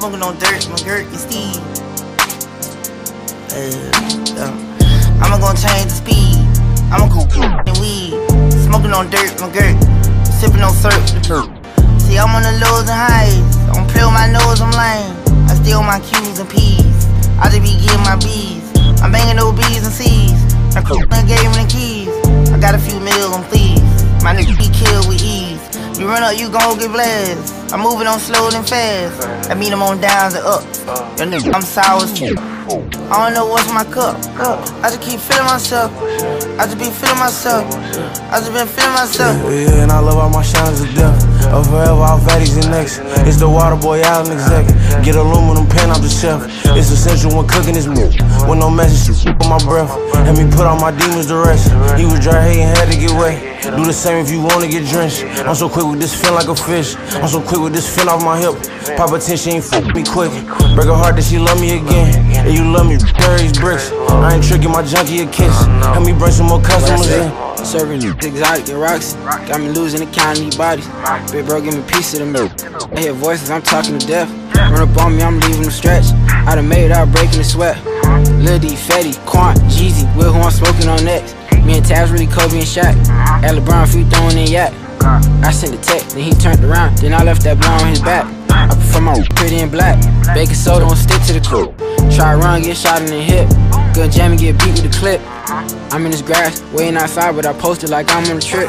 smoking on dirt, McGirt and Steve. Uh, uh, I'ma gonna change the speed. I'ma cool and weed. Smoking on dirt, McGirt. Sipping on syrup. See, I'm on the lows and highs. Don't play with my nose, I'm lame. I steal my Q's and P's. I just be getting my B's. I'm banging those B's and C's. I cool gave me the keys. I got a few mil run up, you gon' get blessed. I'm moving on slow and fast. I mean, I'm on downs and ups. Your nigga, I'm sour as. I don't know what's in my cup. I just keep feeling myself. I just be feeling myself. I just been feeling myself. Yeah, and I love all my shines to death. Of forever, all fatties and next. It's the water boy out and exec. Get aluminum pen out the chef. It's essential when cooking this meal. With no message, on my breath. Had me put all my demons to rest. He was dry hating, had to get wet. Do the same if you wanna get drenched. I'm so quick with this fin like a fish. I'm so quick with this fin off my hip. Pop attention, ain't fuck me quick. Break her heart that she love me again. You love me, carry bricks. I ain't tricking my junkie a kiss. Oh, Help me bring some more customers in. Serving you, exotic and Roxy. Got me losing the count of these bodies. Big bro, give me a piece of the milk. I hear voices, I'm talking to death. Run up on me, I'm leaving them stretch. I done made it out breaking the sweat. Lil D, Fetty, Quant, Jeezy, with who I'm smoking on next. Me and Taz really Kobe and Shaq. At LeBron, free throwing in yak. I sent a text, then he turned around, then I left that blow on his back. I prefer my pretty and black. Baking soda don't stick to the crew. Try run, get shot in the hip. Gun jam and get beat with the clip. I'm in this grass, waiting outside, but I posted like I'm on a trip.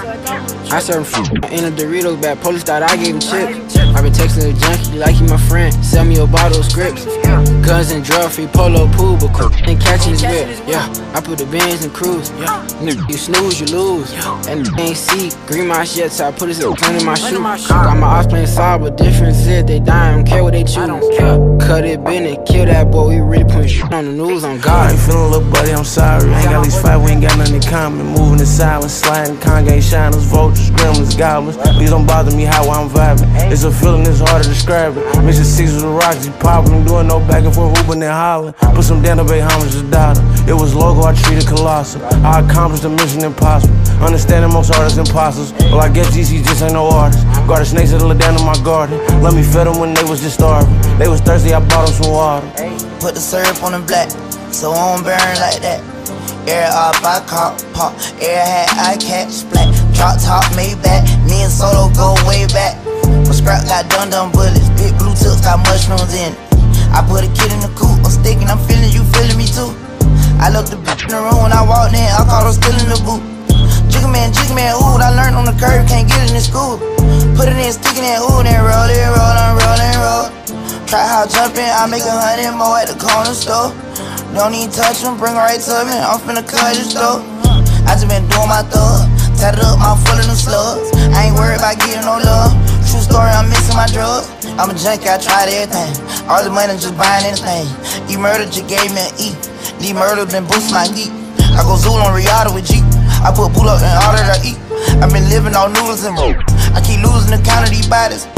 I serve fruit in a Doritos bag, police thought I gave him chips. i been texting a junkie like he my friend, sell me a bottle of scripts. Guns and drug free polo pool, but cool and catching his whip. Yeah, I put the bins in cruise. Yeah, you snooze, you lose. And ain't see, green my shit, so I put his gun in my shoe. Got my ops playing solid, but difference is they die, I don't care what they choose. Cut it, bend it, kill that boy, we really putting shit on the news on I God. ain't feeling little buddy, I'm sorry. Ain't got these five, we ain't got nothing in common. Moving in silence, sliding, Kanye, shiners, vultures, gremlins, goblins. Please don't bother me how I'm vibing. It's a feeling that's hard to describe it. With the rocks, he popping, doing no back and forth, hooping and hollering. Put some Dana Bay homage to daughter. It was logo, I treated colossal. I accomplished the mission impossible. Understanding most artists imposters. Well, I guess GC just ain't no artist. Guarded snakes that look down in my garden. Let me fed them when they was just starving. They was thirsty, I bought them some water. Put the syrup on the black, so I don't burn like that. Air up, I caught pop. Air hat, I catch black. Drop top, made back. Me and Solo go way back. My scrap got dun dun bullets. Big blue tips got mushrooms in it. I put a kid in the coop. I'm sticking, I'm feeling you, feeling me too. I looked the bitch in the room when I walked in. I caught her still in the boot. Jigga man, jigga man, ooh, I learned on the curb, can't get it in school. Put it in, sticking it, ooh, then roll it, roll and roll and roll. Try how jumping, I make a hundred more at the corner store. Don't even touch them, bring right to me, I'm finna cut his throat. I just been doing my thug, tatted up, mouth full of them slugs. I ain't worried about getting no love. True story, I'm missing my drugs. I'm a junkie, I tried everything. All the money just buying anything. E murder just gave me an E. D murder been boosting my geek. I go Zulu on Riata with Jeep. I put boot up in all that I eat. i been living on noodles and rope. I keep losing the count of these bodies.